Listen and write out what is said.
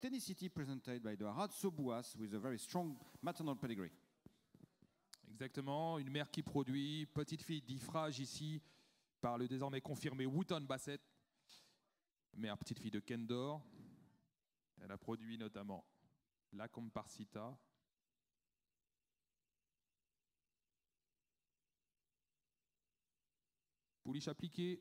Tennicity presented by the Sobuas with a very strong maternal pedigree. Exactement, une mère qui produit, petite fille d'Ifrage ici, par le désormais confirmé Wooton Bassett, mère petite fille de Kendor. Elle a produit notamment la Comparsita. Pouliche appliquée